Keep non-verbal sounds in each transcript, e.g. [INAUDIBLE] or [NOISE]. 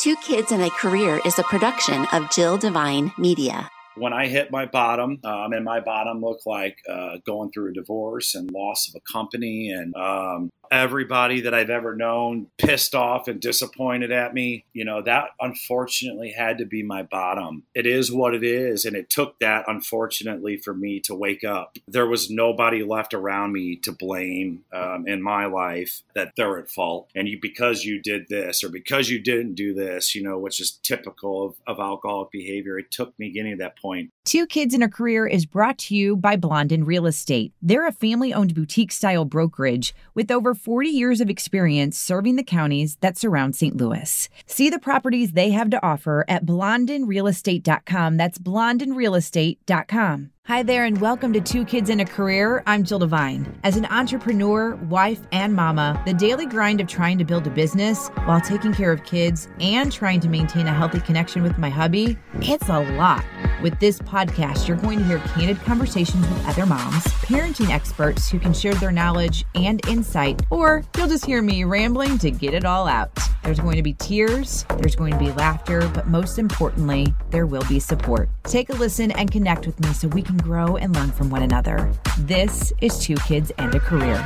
Two Kids and a Career is a production of Jill Devine Media. When I hit my bottom, um, and my bottom looked like uh, going through a divorce and loss of a company and um, everybody that I've ever known pissed off and disappointed at me. You know, that unfortunately had to be my bottom. It is what it is. And it took that, unfortunately, for me to wake up. There was nobody left around me to blame um, in my life that they're at fault. And you, because you did this or because you didn't do this, you know, which is typical of, of alcoholic behavior, it took me getting to that point. Two Kids in a Career is brought to you by Blondin Real Estate. They're a family owned boutique style brokerage with over 40 years of experience serving the counties that surround St. Louis. See the properties they have to offer at blondinrealestate.com. That's blondinrealestate.com. Hi there, and welcome to Two Kids in a Career. I'm Jill Devine. As an entrepreneur, wife, and mama, the daily grind of trying to build a business while taking care of kids and trying to maintain a healthy connection with my hubby, it's a lot. With this podcast, you're going to hear candid conversations with other moms, parenting experts who can share their knowledge and insight, or you'll just hear me rambling to get it all out. There's going to be tears, there's going to be laughter, but most importantly, there will be support. Take a listen and connect with me so we can grow and learn from one another. This is Two Kids and a Career.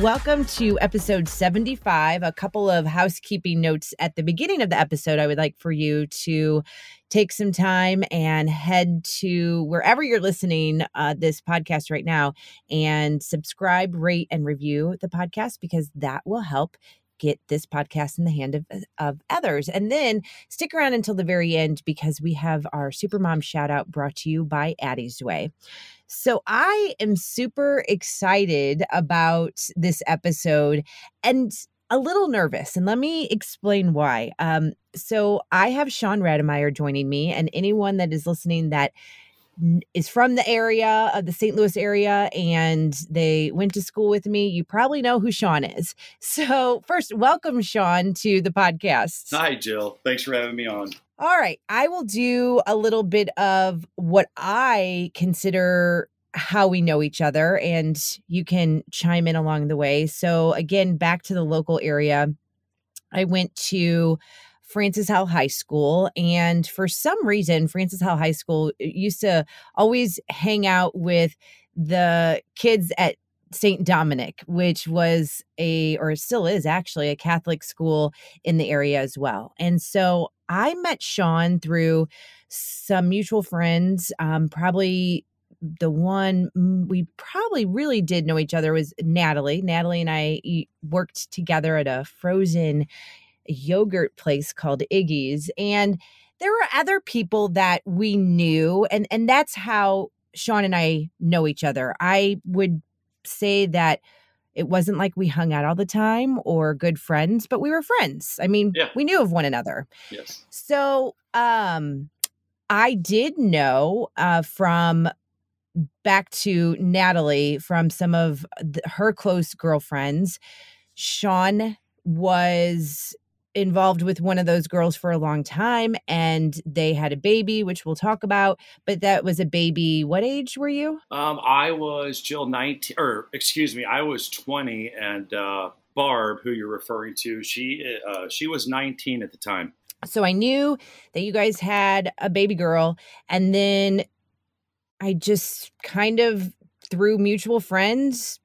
Welcome to episode 75. A couple of housekeeping notes at the beginning of the episode. I would like for you to take some time and head to wherever you're listening uh, this podcast right now and subscribe, rate, and review the podcast because that will help get this podcast in the hand of, of others. And then stick around until the very end because we have our Supermom shout out brought to you by Addie's Way. So I am super excited about this episode and a little nervous. And let me explain why. Um, so I have Sean Rademeyer joining me, and anyone that is listening that is from the area of the St. Louis area and they went to school with me, you probably know who Sean is. [LAUGHS] So, first, welcome, Sean, to the podcast. Hi, Jill. Thanks for having me on. All right. I will do a little bit of what I consider how we know each other, and you can chime in along the way. So, again, back to the local area, I went to Francis Howell High School. And for some reason, Francis Howell High School used to always hang out with the kids at St. Dominic, which was a, or still is actually, a Catholic school in the area as well. And so I met Sean through some mutual friends, um, probably the one mm, we probably really did know each other was Natalie. Natalie and I worked together at a frozen yogurt place called Iggy's. And there were other people that we knew, and, and that's how Sean and I know each other. I would say that it wasn't like we hung out all the time or good friends, but we were friends. I mean, yeah. we knew of one another. Yes. So, um, I did know uh, from back to Natalie from some of the, her close girlfriends. Sean was involved with one of those girls for a long time and they had a baby which we'll talk about but that was a baby what age were you? Um i was jill 19 or excuse me i was 20 and uh barb who you're referring to she uh she was 19 at the time. So i knew that you guys had a baby girl and then i just kind of through mutual friends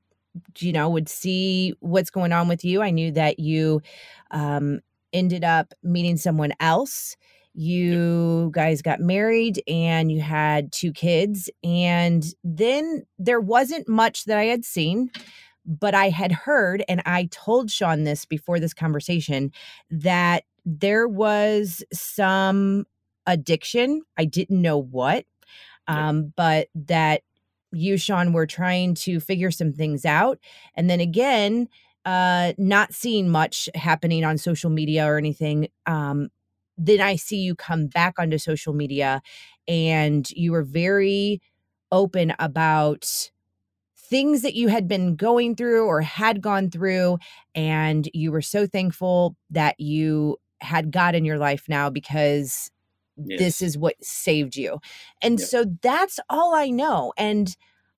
you know would see what's going on with you. I knew that you um ended up meeting someone else. You guys got married and you had two kids. And then there wasn't much that I had seen, but I had heard, and I told Sean this before this conversation, that there was some addiction. I didn't know what, um, but that you, Sean, were trying to figure some things out. And then again, uh not seeing much happening on social media or anything um then i see you come back onto social media and you were very open about things that you had been going through or had gone through and you were so thankful that you had God in your life now because yes. this is what saved you. And yep. so that's all I know and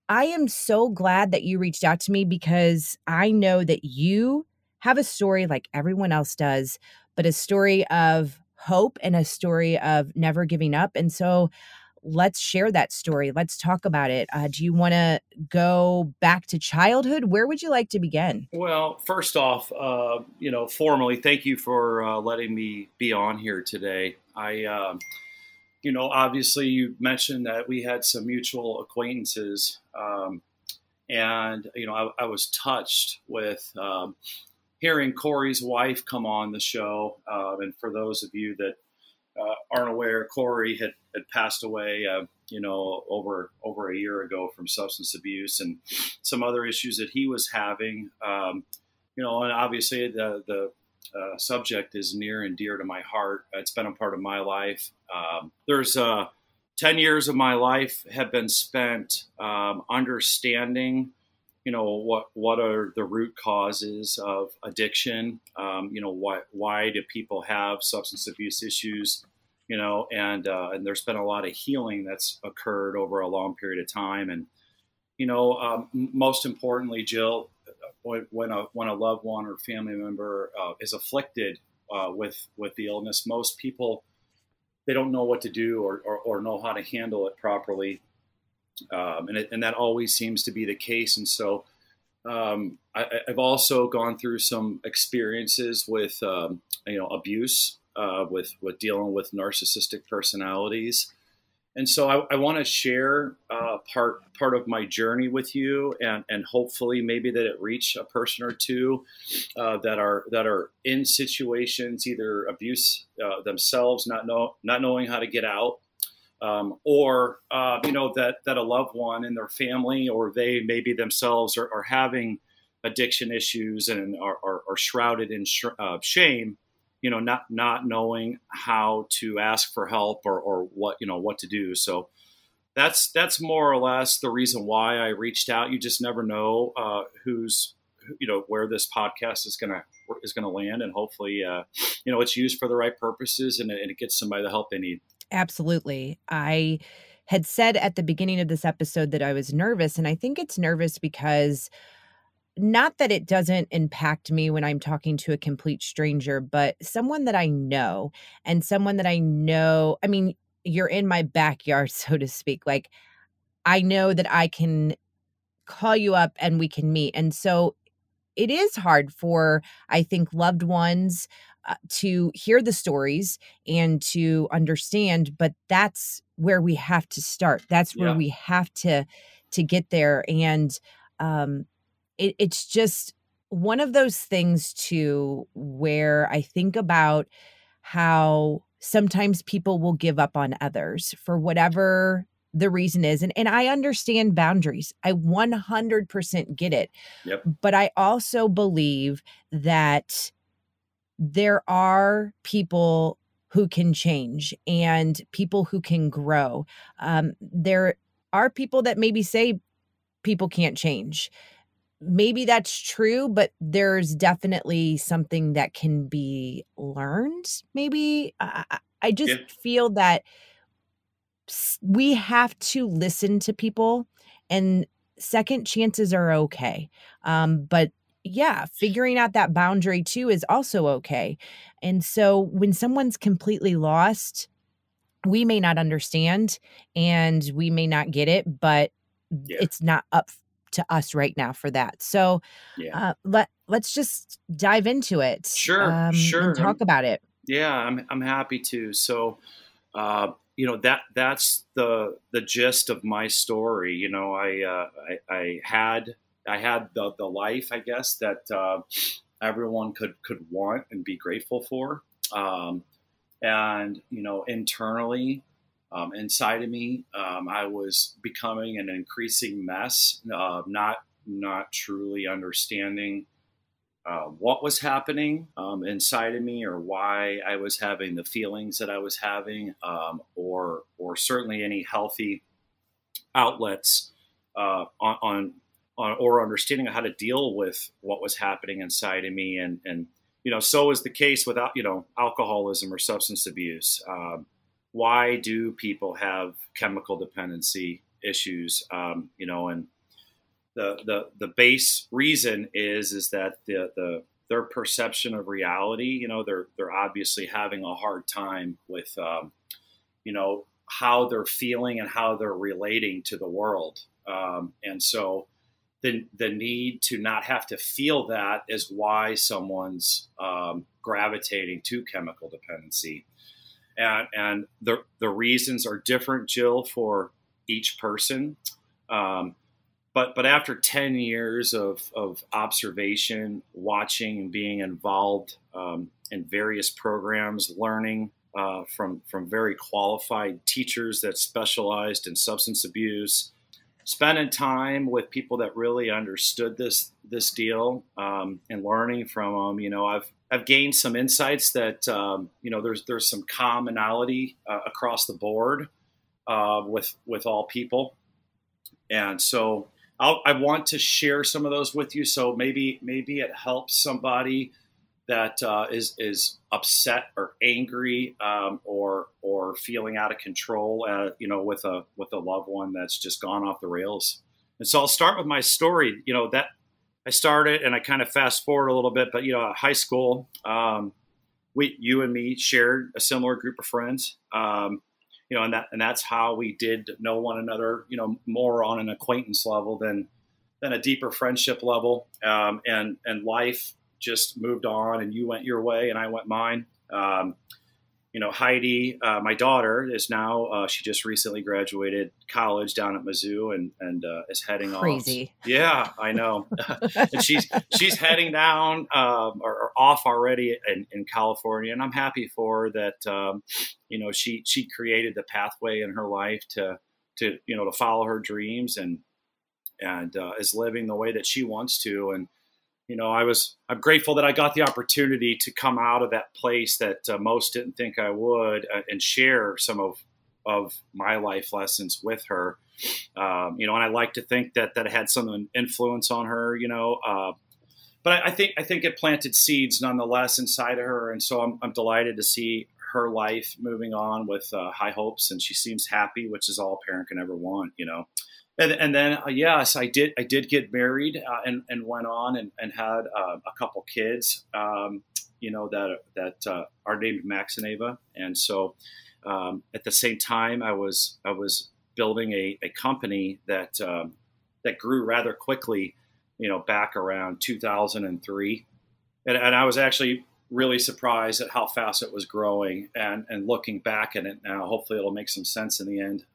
I am so glad that you reached out to me because I know that you have a story like everyone else does, but a story of hope and a story of never giving up. And so let's share that story. Let's talk about it. Uh, do you want to go back to childhood? Where would you like to begin? Well, first off, uh, you know, formally, thank you for uh, letting me be on here today. I, um, you know, obviously, you mentioned that we had some mutual acquaintances. Um, and you know, I, I was touched with um, hearing Corey's wife come on the show. Um, and for those of you that uh, aren't aware, Corey had, had passed away, uh, you know, over over a year ago from substance abuse and some other issues that he was having. Um, you know, and obviously the the uh, subject is near and dear to my heart. It's been a part of my life. Um, there's a 10 years of my life have been spent um, understanding you know what what are the root causes of addiction um, you know why why do people have substance abuse issues you know and uh, and there's been a lot of healing that's occurred over a long period of time. And you know um, most importantly Jill when a when a loved one or family member uh, is afflicted uh, with with the illness most people they don't know what to do or, or, or know how to handle it properly um, and, it, and that always seems to be the case. And so um, I, have also gone through some experiences with um, you know abuse, uh, with with dealing with narcissistic personalities, and so I, I want to share uh, part part of my journey with you, and and hopefully maybe that it reach a person or two uh, that are that are in situations either abuse uh, themselves, not know not knowing how to get out, um, or uh, you know that that a loved one in their family or they maybe themselves are, are having addiction issues and are, are, are shrouded in sh- uh, shame you know not not knowing how to ask for help or, or what you know what to do so that's that's more or less the reason why I reached out. You just never know uh, who's you know where this podcast is gonna is gonna land, and hopefully, uh, you know, it's used for the right purposes and, and it gets somebody the help they need. Absolutely. I had said at the beginning of this episode that I was nervous, and I think it's nervous because not that it doesn't impact me when I'm talking to a complete stranger, but someone that I know and someone that I know, I mean, you're in my backyard, [LAUGHS] so to speak. Like, I know that I can call you up and we can meet. And so it is hard for, I think, loved ones uh, to hear the stories and to understand but that's where we have to start that's where yeah. we have to to get there and um it, it's just one of those things too where i think about how sometimes people will give up on others for whatever the reason is and, and i understand boundaries i 100% get it yep. but i also believe that there are people who can change and people who can grow. Um, there are people that maybe say people can't change. Maybe that's true, but there's definitely something that can be learned. Maybe I, I just yeah. feel that we have to listen to people and second chances are okay. Um, but yeah, figuring out that boundary too is also okay. And so when someone's completely lost, we may not understand and we may not get it, but yeah. it's not up to us right now for that. So yeah. uh, let let's just dive into it. Sure, um, sure. talk I'm, about it. Yeah, I'm I'm happy to. So uh, you know that that's the the gist of my story. You know, I uh, I, I had I had the, the life, I guess, that uh, everyone could could want and be grateful for. Um, and you know, internally, um, inside of me, um, I was becoming an increasing mess, uh, not not truly understanding uh, what was happening um, inside of me or why I was having the feelings that I was having, um, or or certainly any healthy outlets uh, on, on on, or understanding how to deal with what was happening inside of me. And, and, you know, so is the case without, you know, alcoholism or substance abuse. Um, why do people have chemical dependency issues? Um, you know, and the, the, the base reason is, is that the, the, their perception of reality. You know, they're they're obviously having a hard time with, um, you know, how they're feeling and how they're relating to the world. Um, and so, the the need to not have to feel that is why someone's um, gravitating to chemical dependency. And, and the, the reasons are different, Jill, for each person. Um, but but after 10 years of, of observation, watching, and being involved um, in various programs, learning uh, from from very qualified teachers that specialized in substance abuse, spending time with people that really understood this this deal, um, and learning from them. You know, I've I've gained some insights that um, you know there's there's some commonality uh, across the board uh, with with all people, and so I'll, i want to share some of those with you. So maybe maybe it helps somebody that uh, is is upset or angry um, or or feeling out of control, uh, you know, with a with a loved one that's just gone off the rails. And so I'll start with my story. You know that I started and I kind of fast forward a little bit, but you know, high school, um, we, you and me shared a similar group of friends, um, you know, and that, and that's how we did know one another, you know, more on an acquaintance level than, than a deeper friendship level. Um, and, and life just moved on and you went your way and I went mine. You know, Heidi, uh, my daughter, is now uh, she just recently graduated college down at Mizzou and and uh, is heading Crazy. off. Yeah, I know. [LAUGHS] [LAUGHS] and she's she's heading down um, or, or, off already in, in, California, and I'm happy for her that. Um, you know, she she created the pathway in her life to to you know to follow her dreams and and uh, is living the way that she wants to and you know, I was I'm grateful that I got the opportunity to come out of that place that uh, most didn't think I would uh, and share some of of my life lessons with her. Um, you know, and I like to think that that had some influence on her. You know, uh, but I, I, think I think it planted seeds nonetheless inside of her, and so I'm, I'm delighted to see her life moving on with uh, high hopes, and she seems happy, which is all a parent can ever want. You know and, and then uh, yes, I did. I did get married uh, and, and went on and, and had uh, a couple kids. Um, you know that that uh, are named Max and Ava, and so um, at the same time, I was I was building a, a company that um, that grew rather quickly. You know, back around 2003, and, and I was actually really surprised at how fast it was growing. And and looking back at it now, hopefully it'll make some sense in the end.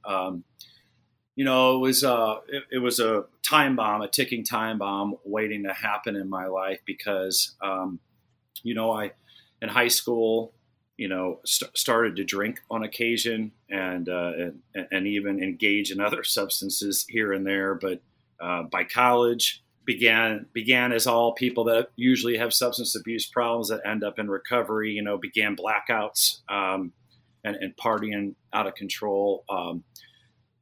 You know, it was uh, it, it, was a time bomb, a ticking time bomb waiting to happen in my life because, um, you know, I in high school, you know, st- started to drink on occasion and, uh, and, and even engage in other [LAUGHS] substances here and there. But uh, by college, began began as all people that usually have substance abuse problems that end up in recovery. You know, began blackouts um, and, and partying out of control. Um,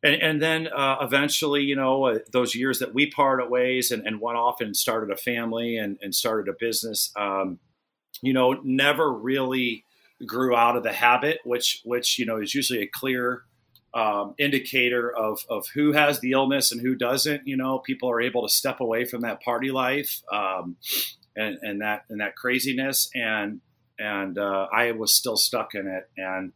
and, and then uh, eventually, you know, uh, those years that we parted ways and, and, went off and started a family and, and started a business, um, you know, never really grew out of the habit, which which you know is usually a clear um, indicator of of who has the illness and who doesn't. You know, people are able to step away from that party life um, and, and that and that craziness, and and uh, I was still stuck in it, and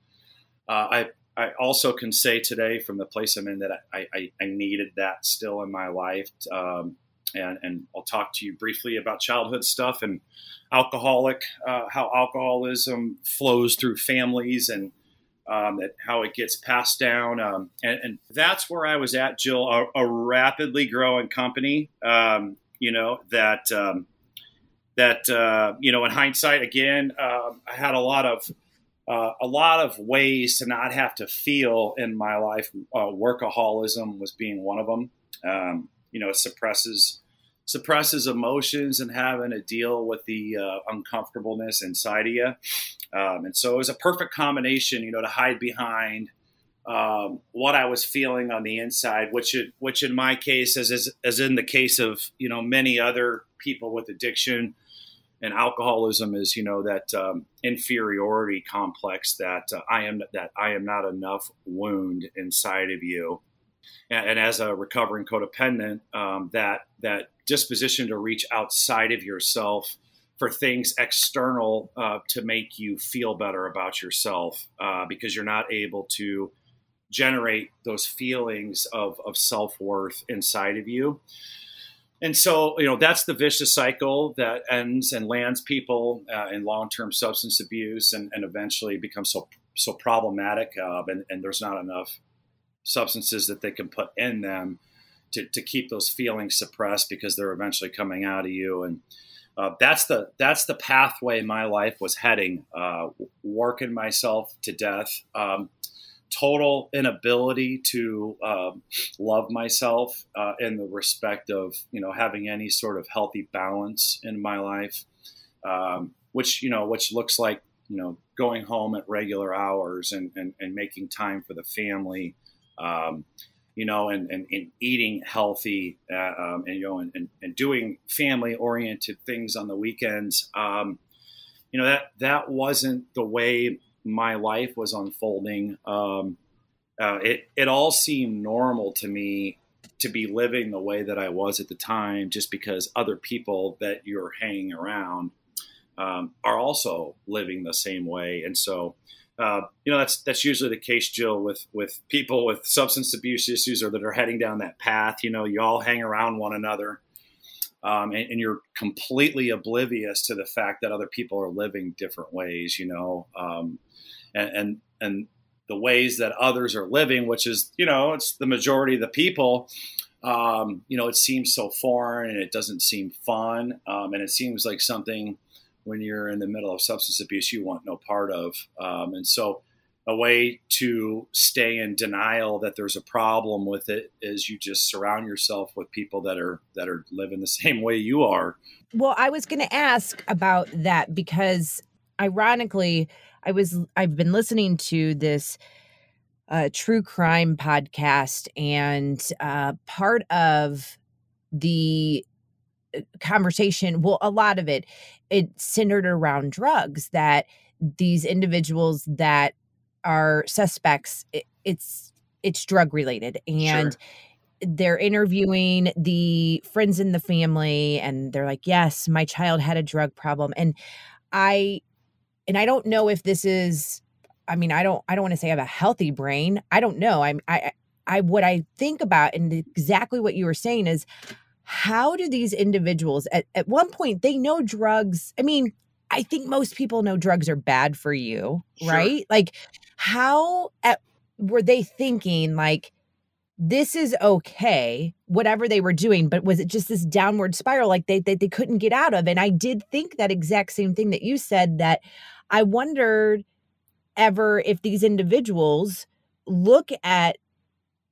uh, I I also can say today from the place I'm in that I, I, I needed that still in my life. Um, and, and I'll talk to you briefly about childhood stuff and alcoholic, uh, how alcoholism flows through families and um, how it gets passed down. Um, and, and, that's where I was at, Jill, a, a rapidly growing company, um, you know, that, um, that, uh, you know, in hindsight, again, uh, I had a lot of uh, a lot of ways to not have to feel in my life. Uh, workaholism was being one of them. Um, you know, it suppresses suppresses emotions and having to deal with the uh, uncomfortableness inside of you. Um, and so it was a perfect combination, you know, to hide behind um, what I was feeling on the inside, which it, which in my case, as, as as in the case of you know many other people with addiction and alcoholism is you know that um, inferiority complex that uh, I am that I am not enough wound inside of you, and, and as a recovering codependent, um, that that disposition to reach outside of yourself for things external uh, to make you feel better about yourself uh, because you're not able to generate those feelings of, of self worth inside of you. And so, you know, that's the vicious cycle that ends and lands people uh, in long term substance abuse and, and eventually becomes so so problematic. Uh, and, and there's not enough substances that they can put in them to, to keep those feelings suppressed because they're eventually coming out of you. And uh, that's the that's the pathway my life was heading, uh, working myself to death. Um, total inability to um, love myself uh, in the respect of you know having any sort of healthy balance in my life, um, which you know which looks like you know going home at regular hours and and, and making time for the family. Um, you know, and, and, and eating healthy, uh, um, and you know, and, and, doing family-oriented things on the weekends. Um, you know that that wasn't the way my life was unfolding. Um, uh, it it all seemed normal to me to be living the way that I was at the time, just because other people that you're hanging around um, are also living the same way, and so uh, you know that's that's usually the case, Jill, with with people with substance abuse issues or that are heading down that path. You know, you all hang around one another, um, and, and, you're completely oblivious to the fact that other people are living different ways. You know, um, and, and and the ways that others are living, which is you know it's the majority of the people. Um, you know, it seems so foreign and it doesn't seem fun, um, and it seems like something when you're in the middle of substance abuse you want no part of. Um, and so, a way to stay in denial that there's a problem with it is you just surround yourself with people that are that are living the [LAUGHS] same way you are. Well, I was going to ask about that because, ironically, I was I've been listening to this uh, true crime podcast, and uh, part of the conversation well a lot of it it centered around drugs that these individuals that are suspects it, it's it's drug related and sure. they're interviewing the friends in the family and they're like yes my child had a drug problem. And i and i don't know if this is i mean i don't i don't want to say i have a healthy brain. I don't know. I'm i i what i think about and exactly what you were saying is how do these individuals at, at one point they know drugs i mean i think most people know drugs are bad for you sure. right like how at, were they thinking like this is okay whatever they were doing but was it just this downward spiral like they, they they couldn't get out of and i did think that exact same thing that you said that i wondered ever if these individuals look at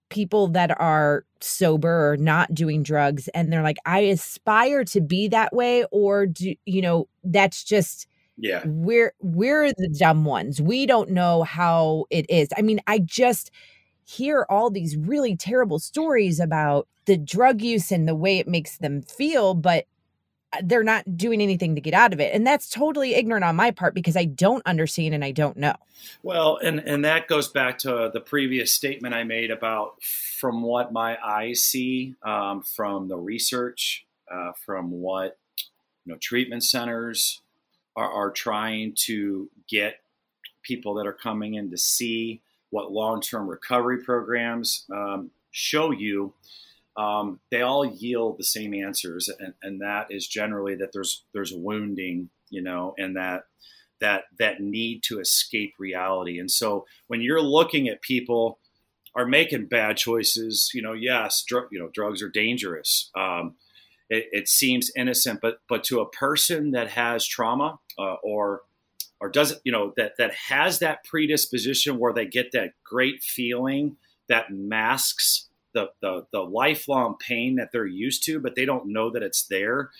people that are sober or not doing drugs and they're like i aspire to be that way or do you know that's just yeah. we're we're the dumb ones. We don't know how it is. I mean i just hear all these really terrible stories about the drug use and the way it makes them feel but they're not doing anything to get out of it and that's totally ignorant on my part because i don't understand and i don't know. Well and and that goes back to the previous statement i made about from what my eyes see um, from the research uh, from what you know treatment centers are, are trying to get people that are coming in to see what long-term recovery programs um, show you um, they all yield the same answers, and, and that is generally that there's there's wounding, you know, and that that that need to escape reality. And so when you're looking at people are making bad choices, you know, yes, dr- you know, drugs are dangerous. Um, it, it, seems innocent, but but to a person that has trauma uh, or or doesn't, you know, that that has that predisposition where they get that great feeling that masks the, the, the lifelong pain that they're used to, but they don't know that it's there.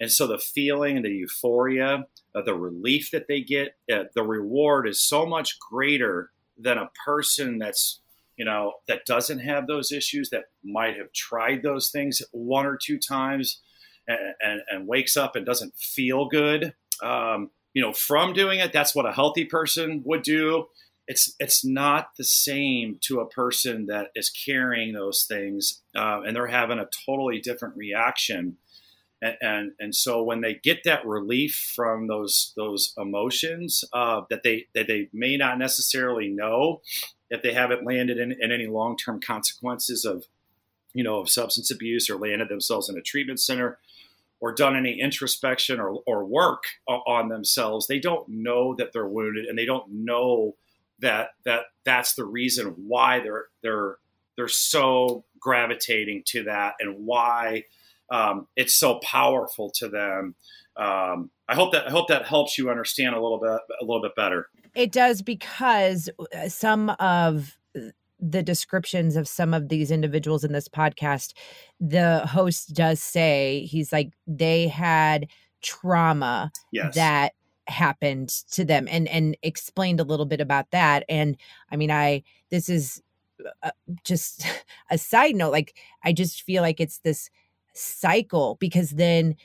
And so the feeling, and the euphoria, uh, the relief that they get, uh, the reward is so much greater than a person that's you know that doesn't have those issues that might have tried those things one or two times and, and, and wakes up and doesn't feel good um, you know from doing it that's what a healthy person would do it's it's not the same to a person that is carrying those things uh, and they're having a totally different reaction. And, and, and so when they get that relief from those those emotions uh, that they that they may not necessarily know if they haven't landed in, in any long term consequences of you know of substance abuse or landed themselves in a treatment center or done any introspection or, or work on themselves they don't know that they're wounded and they don't know that that that's the reason why they're they're they're so gravitating to that and why um, it's so powerful to them. Um, I hope that I hope that helps you understand a little bit a little bit better. It does because uh, some of the descriptions of some of these individuals in this podcast, the host does say he's like they had trauma yes. that happened to them and and explained a little bit about that and i mean i this is uh, just [LAUGHS] a side note like i just feel like it's this cycle because then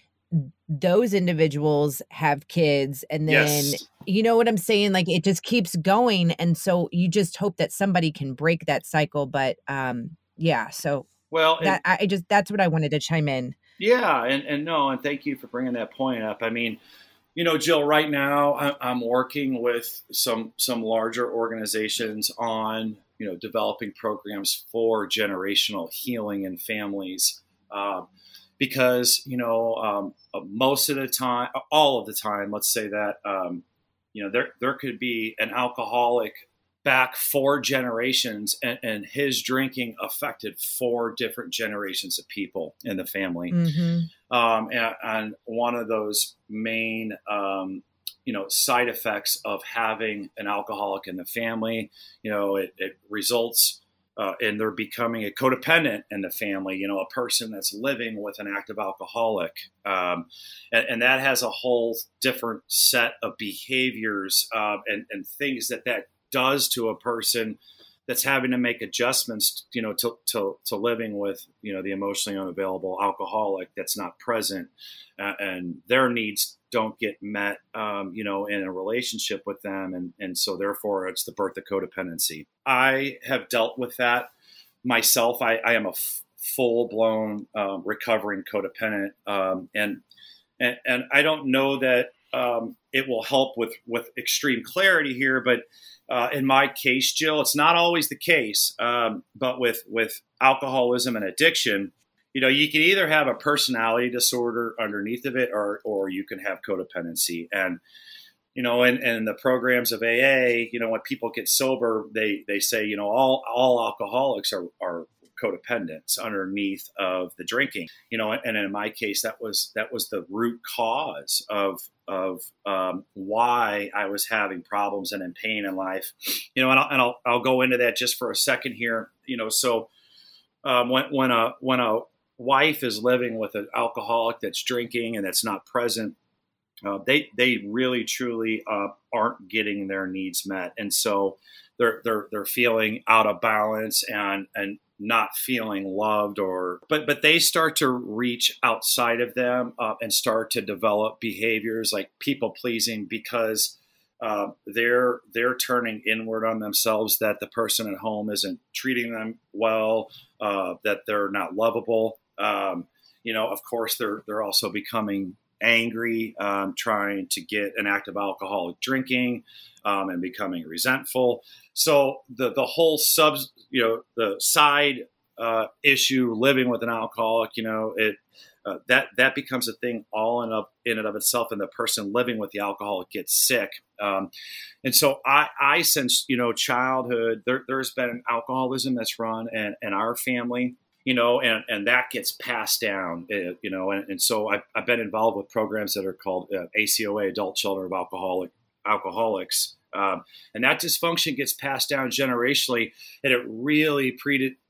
those individuals have kids and then yes. you know what i'm saying? Like it just keeps going and so you just hope that somebody can break that cycle but um yeah so well that i just that's what i wanted to chime in. Yeah and and no and thank you for bringing that point up. I mean you know jill right now i'm working with some some larger organizations on you know developing programs for generational healing in families uh, because you know um, uh, most of the time, all of the time, let's say that um, you know there there could be an alcoholic back four generations, and, and, his drinking affected four different generations of people in the family. Mm-hmm. Um, and, and, one of those main um, you know side effects of having an alcoholic in the family, you know, it, it results uh, and they're becoming a codependent in the family, you know, a person that's living with an active alcoholic. Um, and, and, that has a whole different set of behaviors uh, and, and, things that that does to a person that's having to make adjustments, you know, to, to, to living with, you know, the emotionally unavailable alcoholic that's not present uh, and their needs don't get met, um, you know, in a relationship with them. And, and so therefore it's the birth of codependency. I have dealt with that myself. I, I am a full blown um, recovering codependent. Um, and, and, and I don't know that um, it will help with, with extreme clarity here, but uh, in my case, Jill, it's not always the case. Um, but with, with alcoholism and addiction, you know, you can either have a personality disorder underneath of it, or or you can have codependency. And you know, in, in the programs of AA, you know, when people get sober, they they say, you know, all all alcoholics are are codependents underneath of the drinking. You know, and in my case, that was that was the root cause of of um, why I was having problems and in pain in life. You know, and I'll, and I'll I'll go into that just for a second here. You know, so. Um, when when a when a wife is living with an alcoholic that's drinking and that's not present, uh, they they really truly uh, aren't getting their needs met, and so they're they're they're feeling out of balance and and not feeling loved or but but they start to reach outside of them uh, and start to develop behaviors like people pleasing because uh, they're they're turning inward on themselves that the person at home isn't treating them well uh, that they're not lovable um, you know, of course, they're they're also becoming angry, um, trying to get an active alcoholic drinking, um, and becoming resentful. So the the whole sub, you know, the side uh, issue, living with an alcoholic, you know, it uh, that that becomes a thing all in of in and of itself, and the person living with the alcoholic gets sick. Um, and so I, I since you know childhood, there, has been alcoholism that's run in, in our family you know, and, and that gets passed down, uh, you know, and, and so I've, I've, been involved with programs that are called uh, ACOA, Adult Children of Alcoholic Alcoholics, um, and that dysfunction gets passed down generationally, and it really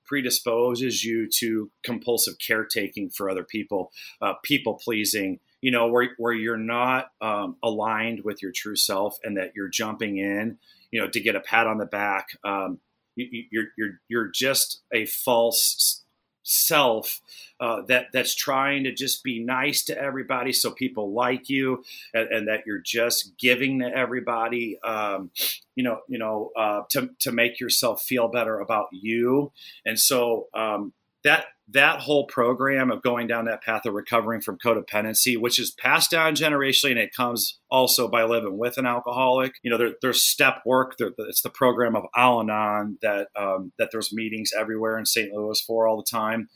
predisposes you to compulsive caretaking for other people, uh, people pleasing, you know, where where you're not um, aligned with your true self, and that you're jumping in, you know, to get a pat on the back. Um, you, you're you're you're just a false self uh, that that's trying to just be nice to everybody so people like you and, and that you're just giving to everybody um, you know you know uh, to, to make yourself feel better about you. And so um, that that whole program of going down that path of recovering from codependency, which is passed down generationally, and it comes also by living with an alcoholic. You know, there, there's step work. There, it's the program of Al-Anon that um, that there's meetings everywhere in St. Louis for all the time.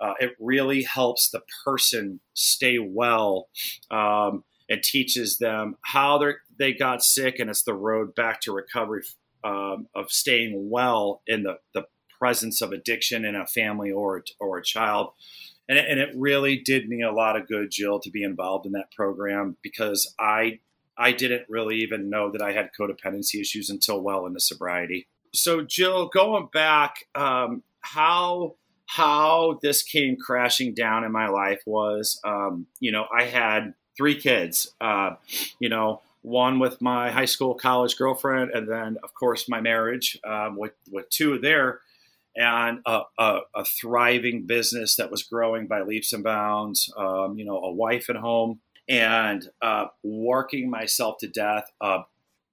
Uh, it really helps the person stay well. Um, and teaches them how they they got sick, and it's the road back to recovery um, of staying well in the, the presence of addiction in a family or or a child. And it, and it really did me a lot of good, Jill, to be involved in that program because I I didn't really even know that I had codependency issues until well into sobriety. So, Jill, going back, um, how how this came crashing down in my life was, um, you know, I had three kids. Uh, you know, one with my high school, college girlfriend, and then, of course, my marriage um, with with two there and a, a, a, thriving business that was growing by leaps and bounds. Um, you know, a wife at home, and uh, working myself to death, uh,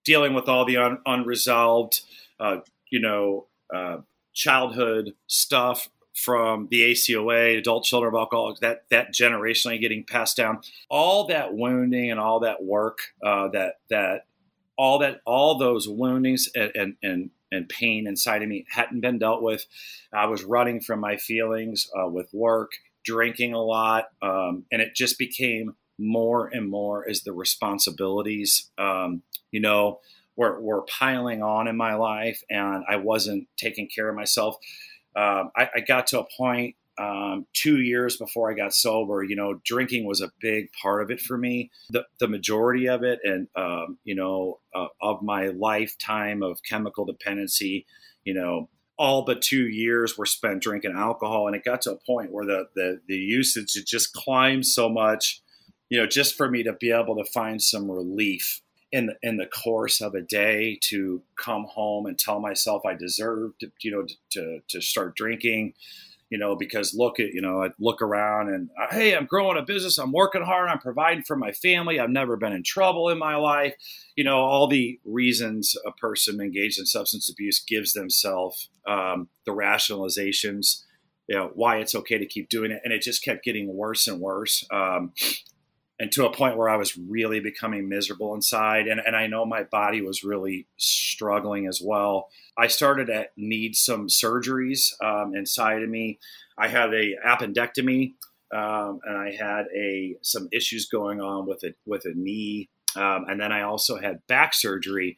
dealing with all the un- unresolved, uh, you know, uh, childhood stuff from the ACOA, adult children of alcoholics, that that generationally getting passed down, all that wounding and all that work uh, that that all that all those woundings and, and, and and pain inside of me hadn't been dealt with. I was running from my feelings uh, with work, drinking a lot, um, and it just became more and more as the responsibilities, um, you know, were, were piling on in my life, and I wasn't taking care of myself. Um, I, I, got to a point um, two years before I got sober, you know, drinking was a big part of it for me. The, the majority of it, and um, you know, uh, of my lifetime of chemical dependency, you know, all but two years were spent drinking alcohol, and it got to a point where the the, the usage just climbed so much, you know, just for me to be able to find some relief in the, in the course of a day to come home and tell myself I deserved, you know, to to start drinking you know, because look at, you know, I look around and, uh, hey, I'm growing a business. I'm working hard. I'm providing for my family. I've never been in trouble in my life. You know, all the reasons a person engaged in substance abuse gives themselves um, the rationalizations, you know, why it's okay to keep doing it. And it just kept getting worse and worse. Um, and to a point where I was really becoming miserable inside. And, and I know my body was really struggling as well. I started to need some surgeries um, inside of me. I had a appendectomy, um, and I had a some issues going on with it with a knee, um, and then I also had back surgery.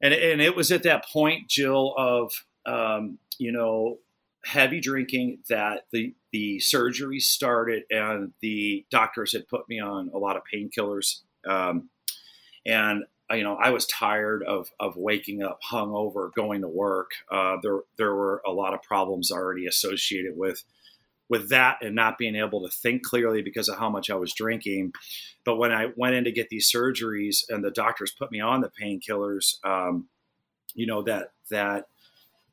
And, and it was at that point, Jill, of um, you know heavy drinking that the the surgery started and the doctors had put me on a lot of painkillers. Um, and you know I was tired of of waking up hungover going to work. Uh, there there were a lot of problems already associated with with that and not being able to think clearly because of how much I was drinking. But when I went in to get these surgeries and the doctors put me on the painkillers um, you know that that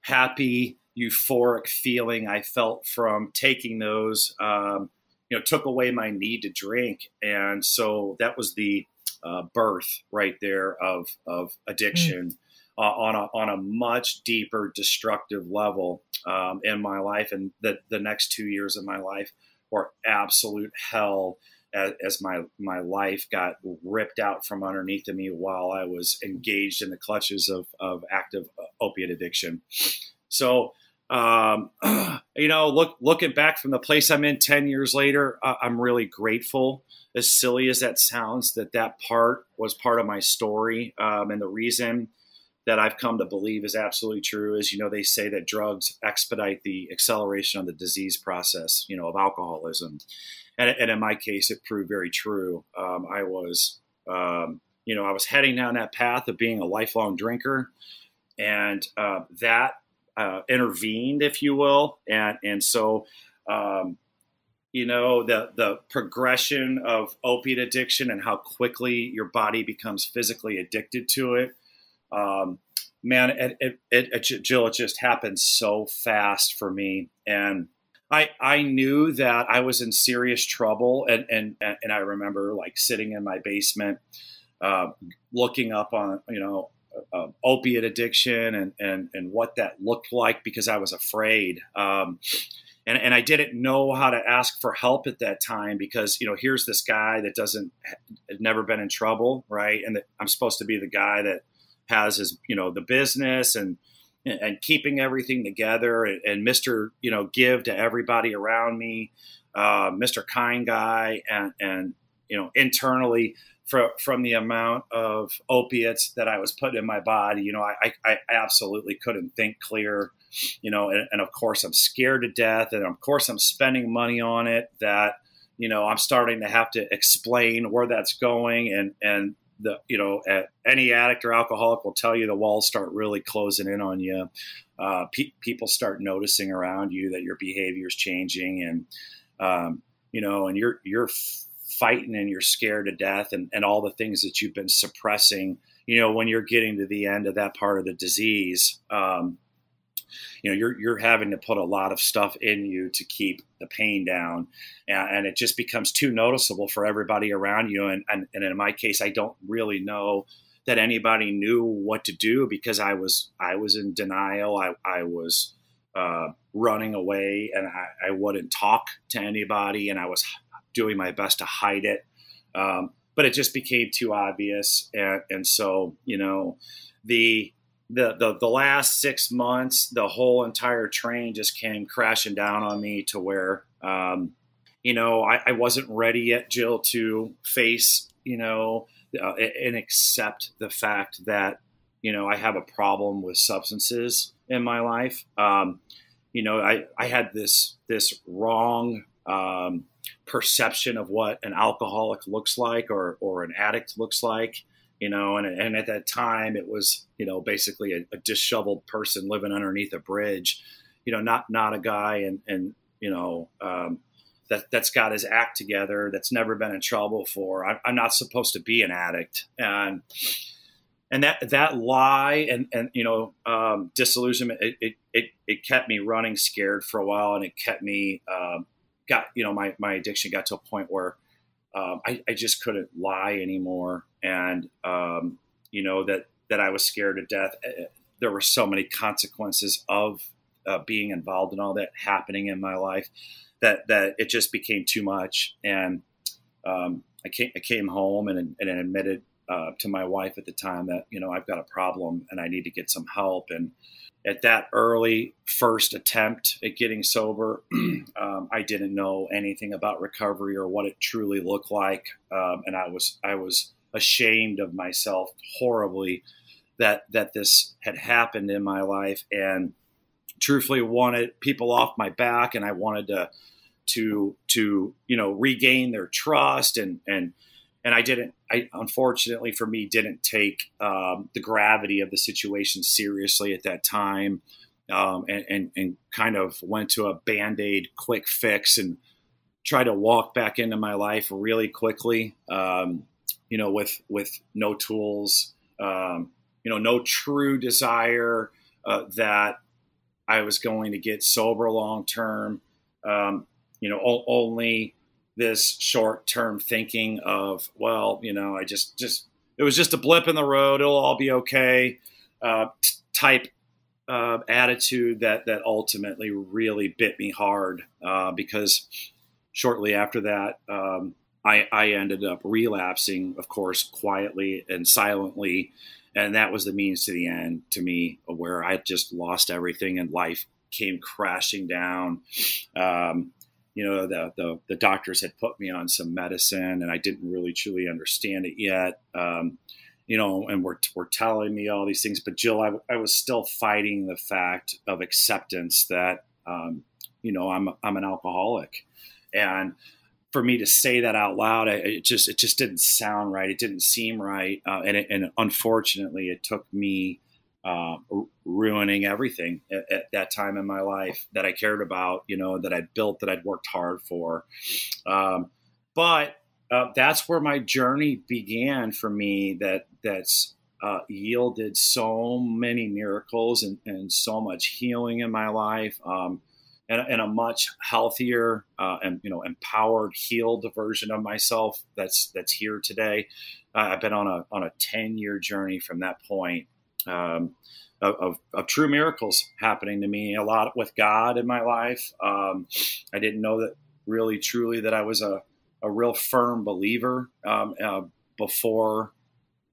happy euphoric feeling I felt from taking those, um, you know, took away my need to drink, and so that was the uh, birth right there of of addiction. Mm. Uh, on a on a much deeper destructive level um, in my life, and the the next two years of my life were absolute hell as, my my life got ripped out from underneath of me while I was engaged in the clutches of of active uh, opiate addiction. So um, [CLEARS THROAT] you know, look looking back from the place I'm in ten years later, uh, I'm really grateful. As silly as that sounds, that that part was part of my story, um, and the reason that I've come to believe is absolutely true is you know they say that drugs expedite the acceleration of the disease process, you know, of alcoholism, and, and in my case, it proved very true. Um, I was, um, you know, I was heading down that path of being a lifelong drinker, and uh, that uh, intervened, if you will, and and so um, you know the the progression of opiate addiction and how quickly your body becomes physically addicted to it. Um, man, it, it, it, Jill, it just happened so fast for me, and I I knew that I was in serious trouble, and and and I remember like sitting in my basement, uh, looking up on you know uh, opiate addiction and, and, and what that looked like because I was afraid. Um, and, and I didn't know how to ask for help at that time because you know here's this guy that doesn't had never been in trouble right and that I'm supposed to be the guy that has his you know the business and and keeping everything together and, and Mr. you know give to everybody around me uh, Mr. Kind guy and and you know internally from from the amount of opiates that I was putting in my body you know I, I absolutely couldn't think clear you know, and, and, of course I'm scared to death, and of course I'm spending money on it. That you know I'm starting to have to explain where that's going, and and the you know any addict or alcoholic will tell you the walls start really closing in on you. Uh, pe- people start noticing around you that your behavior is changing, and um, you know, and you're you're fighting and you're scared to death, and and all the things that you've been suppressing. You know, when you're getting to the end of that part of the disease, um, you know you're you're having to put a lot of stuff in you to keep the pain down and, and it just becomes too noticeable for everybody around you and, and, and in my case i don't really know that anybody knew what to do because i was i was in denial i, I was uh, running away and I, I, wouldn't talk to anybody and i was doing my best to hide it um, but it just became too obvious and, and so you know the the, the the last six months, the whole entire train just came crashing down on me to where, um, you know, I, I, wasn't ready yet, Jill, to face, you know, uh, and accept the fact that, you know, I have a problem with substances in my life. Um, you know, I, I had this this wrong um, perception of what an alcoholic looks like or or an addict looks like you know, and, and at that time it was, you know, basically a, a disheveled person living underneath a bridge, you know, not, not a guy and, and, you know, um, that, that's got his act together, that's never been in trouble for. I, I'm not supposed to be an addict. And, and that, that lie and, and, you know, um, disillusionment, it, it, it, it, kept me running scared for a while and it kept me, um, got, you know, my, my addiction got to a point where, um, I, I, just couldn't lie anymore, and um, you know that that I was scared to death. Eh, eh, there were so many consequences of uh, being involved in all that happening in my life that that it just became too much, and um, I came I came home and, and admitted uh, to my wife at the time that you know I've got a problem and I need to get some help. And at that early first attempt at getting sober, [CLEARS THROAT] um, I didn't know anything about recovery or what it truly looked like, um, and I was I was ashamed of myself horribly that that this had happened in my life, and truthfully wanted people off my back, and I wanted to to to you know regain their trust and and and I didn't. I unfortunately for me didn't take um, the gravity of the situation seriously at that time, um, and, and, and kind of went to a band aid quick fix and tried to walk back into my life really quickly. Um, you know, with with no tools, um, you know, no true desire uh, that I was going to get sober long term. Um, you know, only this short term thinking of, well, you know, I just, just, it was just a blip in the road. It'll all be okay. Uh, type uh, attitude that, that ultimately really bit me hard uh, because shortly after that, um, I, I ended up relapsing, of course, quietly and silently. And that was the means to the end to me, where I just lost everything and life came crashing down. Um, you know the, the, the doctors had put me on some medicine and I didn't really truly understand it yet. Um, you know, and were were telling me all these things, but Jill, I, I was still fighting the fact of acceptance that um, you know I'm I'm an alcoholic, and for me to say that out loud, it just it just didn't sound right. It didn't seem right, uh, and it, and unfortunately, it took me uh, ruining everything at, at, that time in my life that I cared about, you know, that I'd built, that I'd worked hard for. Um, but uh, that's where my journey began for me. That that's uh, yielded so many miracles and, and, so much healing in my life, um, and, and, a much healthier uh, and you know empowered, healed version of myself. That's that's here today. I've been on a on a ten year journey from that point um, of, of, true miracles happening to me. A lot with God in my life. Um, I didn't know that really truly that I was a, a real firm believer um, uh, before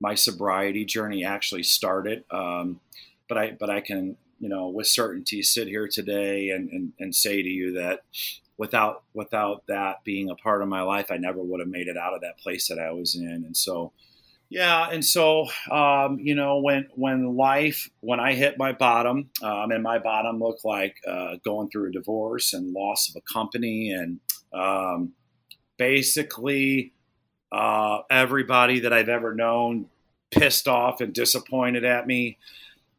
my sobriety journey actually started. Um, but I but I can you know with certainty sit here today and, and, and say to you that without without that being a part of my life, I never would have made it out of that place that I was in. And so yeah, and so um, you know when when life when I hit my bottom, um, and my bottom looked like uh, going through a divorce and loss of a company, and um, basically uh, everybody that I've ever known pissed off and disappointed at me.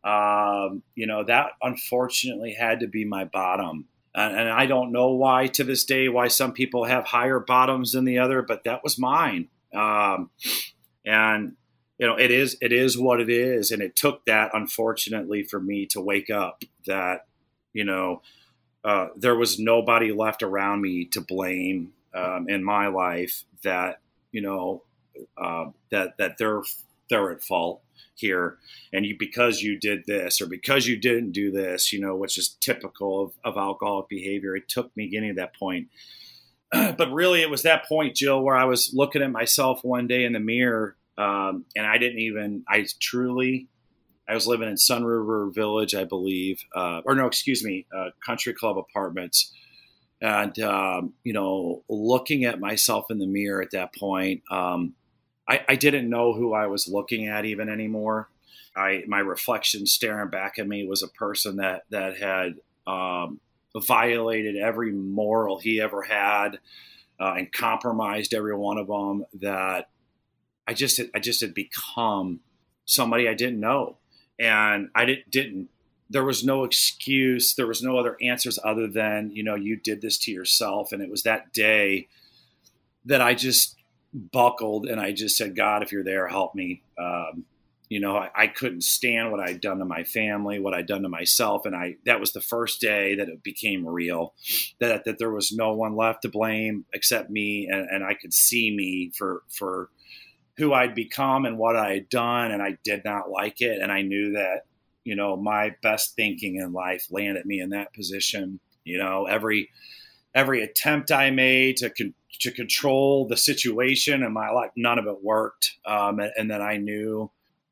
Um, you know that unfortunately had to be my bottom, and, and I don't know why to this day why some people have higher bottoms than the other, but that was mine. Um, and you know it is it is what it is. And it took that unfortunately for me to wake up that you know uh, there was nobody left around me to blame um, in my life that you know uh, that that they're they're at fault here. And you because you did this or because you didn't do this you know which is typical of, of alcoholic behavior it took me getting to that point [CLEARS THROAT] but really, it was that point, Jill, where I was looking at myself one day in the mirror, um, and I didn't even. I truly, I was living in Sunriver Village, I believe, uh, or no, excuse me, uh, Country Club Apartments, and um, you know, looking at myself in the mirror at that point, um, I, I didn't know who I was looking at even anymore. I my reflection staring back at me was a person that that had um, violated every moral he ever had uh, and compromised every one of them that I just I just had become somebody I didn't know. And I didn't didn't there was no excuse there was no other answers other than you know you did this to yourself. And it was that day that I just buckled and I just said God if you're there help me. Um, you know I, I, couldn't stand what i'd done to my family what i'd done to myself and i that was the first day that it became real that that there was no one left to blame except me and, and i could see me for for who i'd become and what i had done and i did not like it and i knew that you know my best thinking in life landed me in that position you know every every attempt i made to con- to control the situation in my life none of it worked um, and, and then i knew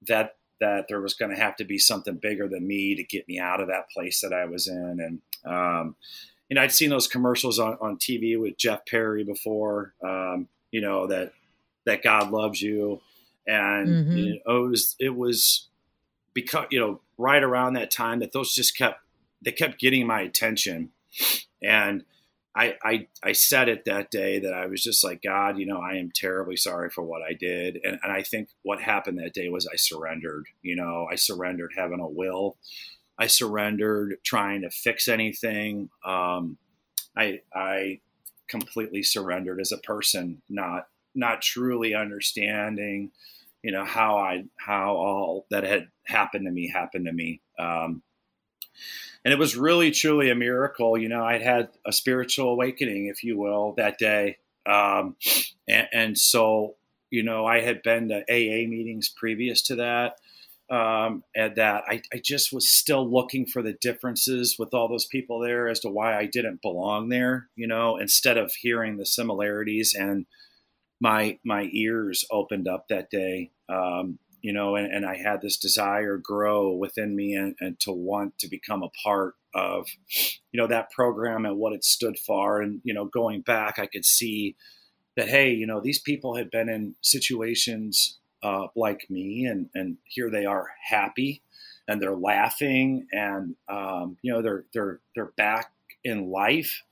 that that there was going to have to be something bigger than me to get me out of that place that I was in. And, um, you know, I'd seen those commercials on, on TV with Jeff Perry before, um, you know, that, that God loves you. And mm-hmm. you know, it was, it was because, you know, right around that time that those just kept, they kept getting my attention. And, I, I, I said it that day that I was just like, God, you know, I am terribly sorry for what I did. And, and I think what happened that day was I surrendered, you know, I surrendered having a will. I surrendered trying to fix anything. Um, I, I completely surrendered as a person, not, not truly understanding, you know, how I, how all that had happened to me happened to me. Um, and it was really truly a miracle. You know, I'd had a spiritual awakening, if you will, that day, um, and, and, so you know, I had been to AA meetings previous to that. Um, and that I, I just was still looking for the differences with all those people there as to why I didn't belong there, you know, instead of hearing the similarities and my my ears opened up that day um, you know, and, and I had this desire grow within me and, and to want to become a part of, you know, that program and what it stood for. And, you know, going back, I could see that, hey, you know, these people had been in situations uh, like me and, and here they are happy and they're laughing and, um, you know, they're, they're, they're back in life.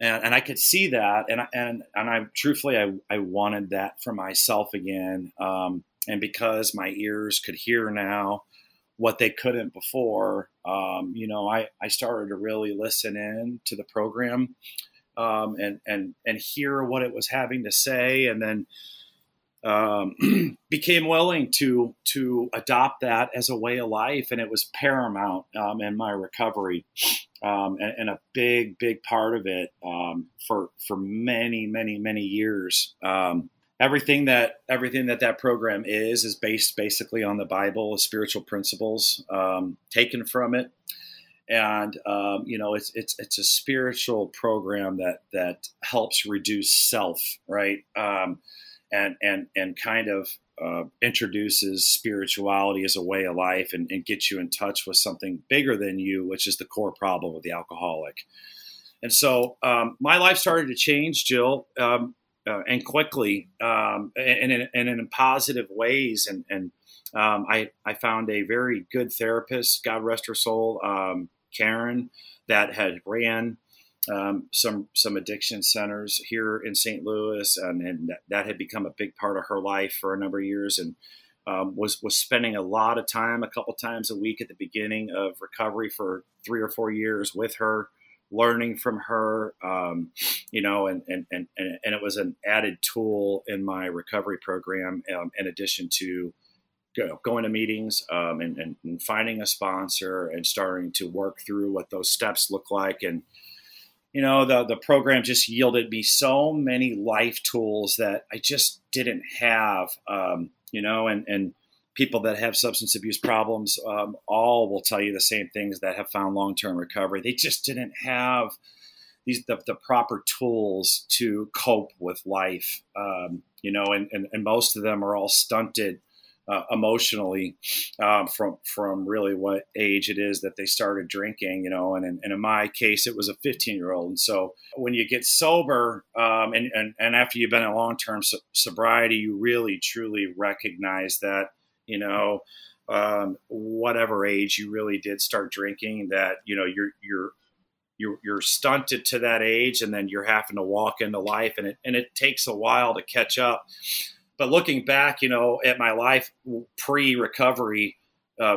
And, and I could see that. And, and, and I truthfully, I, I wanted that for myself again. Um, and because my ears could hear now what they couldn't before, um, you know, I, I started to really listen in to the program um, and and and hear what it was having to say, and then um, [CLEARS THROAT] became willing to to adopt that as a way of life, and it was paramount um, in my recovery, um, and, and, a big big part of it um, for for many many many years. Um, everything that everything that that program is is based basically on the Bible, spiritual principles um, taken from it, and um, you know it's it's it's a spiritual program that that helps reduce self, right? Um, and and and kind of uh, introduces spirituality as a way of life and, and gets you in touch with something bigger than you, which is the core problem of the alcoholic. And so um, my life started to change, Jill, um, uh, and quickly, um, and, and, and, in positive ways. And, and um, I, I found a very good therapist, God rest her soul, um, Karen, that had ran um, some some addiction centers here in St. Louis, and, and that, that, had become a big part of her life for a number of years, and um, was was spending a lot of time, a couple times a week at the beginning of recovery for three or four years with her, learning from her, um, you know, and, and and and it was an added tool in my recovery program, um, in addition to you know, going to meetings um, and, and, and, finding a sponsor and starting to work through what those steps look like. And you know the the program just yielded me so many life tools that I just didn't have um, you know and and people that have substance abuse problems um, all will tell you the same things that have found long-term recovery they just didn't have these the, the proper tools to cope with life um, you know and, and, and most of them are all stunted uh, emotionally um, from from really what age it is that they started drinking, you know. And in, and in my case, it was a 15 year old. And so when you get sober, um, and, and and after you've been in long term so- sobriety, you really truly recognize that, you know. Um, whatever age you really did start drinking, that you know you're you're you're, you're stunted to that age and then you're having to walk into life and it, and it takes a while to catch up but looking back, you know, at my life pre recovery, uh,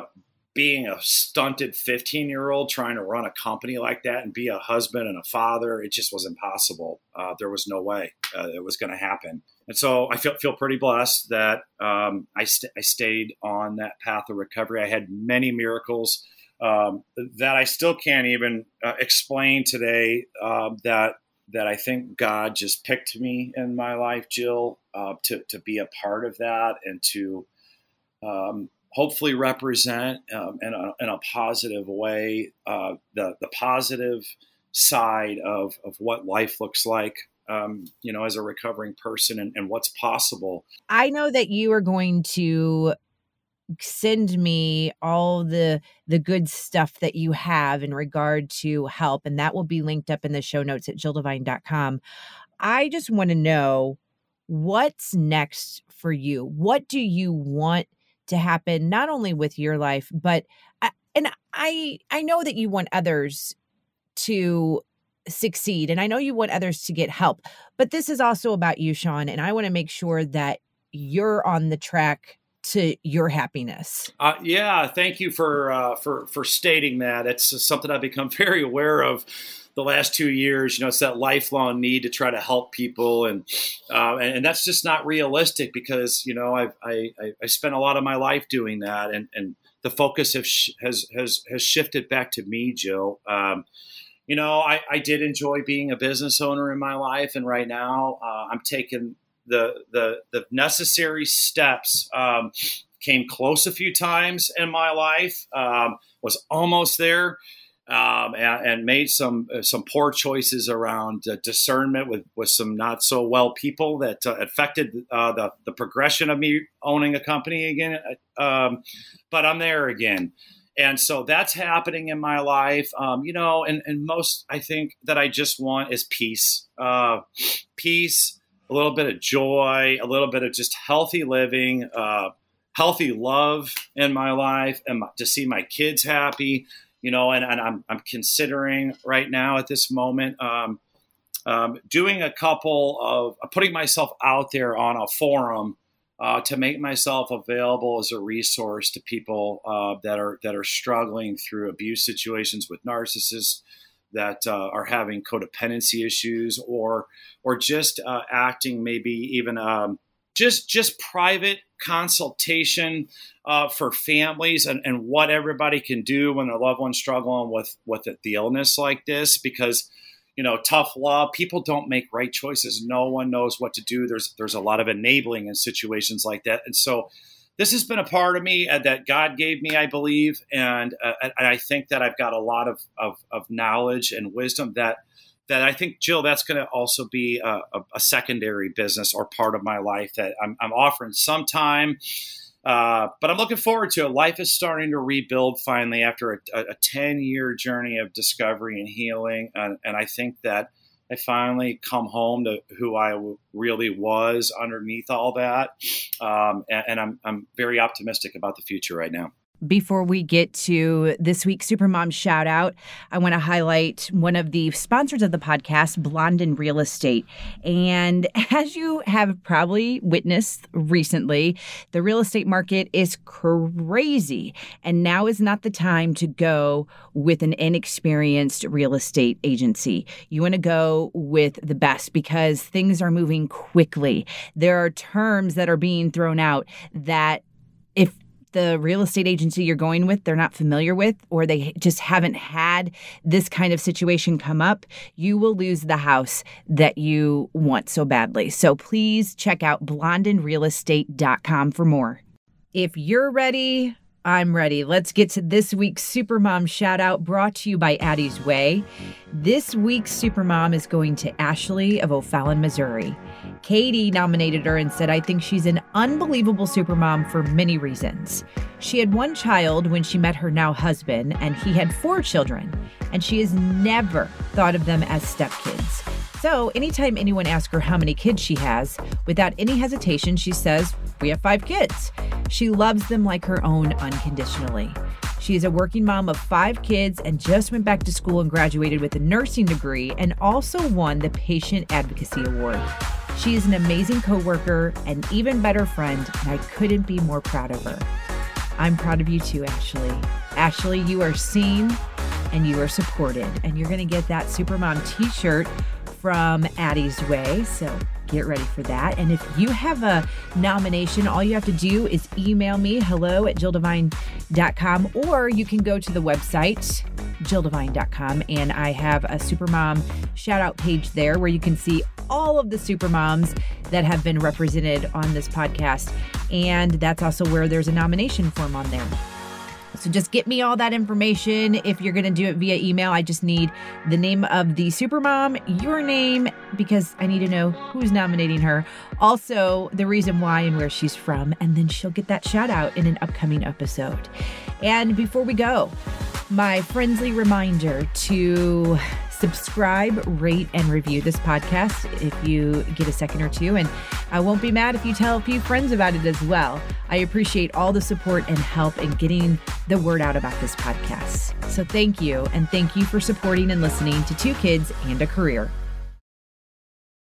being a stunted 15 year old trying to run a company like that and be a husband and a father, it just was impossible. Uh, there was no way uh, it was going to happen. And so I feel, feel pretty blessed that um, I, st- I stayed on that path of recovery. I had many miracles um, that I still can't even uh, explain today um, that that I think God just picked me in my life, Jill, uh, to to be a part of that and to um, hopefully represent um, in, a, in a positive way uh, the the positive side of of what life looks like. Um, you know, as a recovering person and, and what's possible. I know that you are going to send me all the the good stuff that you have in regard to help and that will be linked up in the show notes at jilldevine.com i just want to know what's next for you what do you want to happen not only with your life but I, and i i know that you want others to succeed and i know you want others to get help but this is also about you sean and i want to make sure that you're on the track to your happiness. Uh, yeah, thank you for uh, for for stating that. It's something I've become [LAUGHS] very aware of the last two years. You know, it's that lifelong need to try to help people, and uh, and, and, that's just not realistic because you know I've, I I spent a lot of my life doing that, and and the focus has has has has shifted back to me, Jill. Um, you know, I, I did enjoy being a business owner in my life, and right now uh, I'm taking the the the necessary steps. Um, came close a few times in my life. Um, was almost there. Um, and, and, made some uh, some poor choices around uh, discernment with, with some not so well people that uh, affected uh, the the progression of me owning a company again. Um, but I'm there again, and so that's happening in my life. Um, you know, and and most I think that I just want is peace, uh, peace a little bit of joy, a little bit of just healthy living, uh, healthy love in my life, and my, to see my kids happy. You know, and, and I'm, I'm considering right now at this moment um, um, doing a couple of uh, putting myself out there on a forum uh, to make myself available as a resource to people uh, that are that are struggling through abuse situations with narcissists, that uh, are having codependency issues or or just uh, acting maybe even um, just just private consultation uh, for families and, and what everybody can do when their loved one's struggling with with the illness like this because you know, tough love. People don't make right choices. No one knows what to do. There's there's a lot of enabling in situations like that, and so this has been a part of me uh, that God gave me, I believe, and, uh, and I think that I've got a lot of, of, of knowledge and wisdom that that I think, Jill, that's going to also be a, a, a, secondary business or part of my life that I'm, I'm offering some time. Uh, but I'm looking forward to it. Life is starting to rebuild finally after a, a 10 year journey of discovery and healing. And, and I think that I finally come home to who I really was underneath all that. Um, and, and I'm, I'm very optimistic about the future right now. Before we get to this week's Supermom shout out, I want to highlight one of the sponsors of the podcast, Blondin Real Estate. And [LAUGHS] as you have probably witnessed recently, the real estate market is crazy. And now is not the time to go with an inexperienced real estate agency. You want to go with the best because things are moving quickly. There are terms that are being thrown out that if the real estate agency you're going with they're not familiar with or they just haven't had this kind of situation come up, you will lose the house that you want so badly. So please check out blondinrealestate.com for more. If you're ready, I'm ready. Let's get to this week's Supermom shout out brought to you by Addie's Way. This week's Supermom is going to Ashley of O'Fallon, Missouri. Katie nominated her and said, I think she's an unbelievable supermom for many reasons. She had one child when she met her now husband, and he had four children, and she has never thought of them as stepkids. So, anytime anyone asks her how many kids she has, without any hesitation, she says, We have five kids. She loves them like her own unconditionally. She is a working mom of five kids and just went back to school and graduated with a nursing degree and also won the Patient Advocacy Award. She is an amazing coworker, an even better friend, and I couldn't be more proud of her. I'm proud of you too, Ashley. Ashley, you are seen and you are supported, and you're going to get that Supermom t shirt from Addie's Way. So get ready for that. And if you have a nomination, all you have to do is email me hello at jilldevine.com or you can go to the website jilldevine.com and I have a Supermom shout out page there where you can see all of the Supermoms that have been represented on this podcast. And that's also where there's a nomination form on there. So just get me all that information. If you're going to do it via email, I just need the name of the supermom, your name, because I need to know who's nominating her. Also, the reason why and where she's from. And then she'll get that shout out in an upcoming episode. And before we go, my friendly reminder to subscribe, rate, and review this podcast if you get a second or two. And I won't be mad if you tell a few friends about it as well. I appreciate all the support and help in getting the word out about this podcast. So thank you. And thank you for supporting and listening to Two Kids and a Career.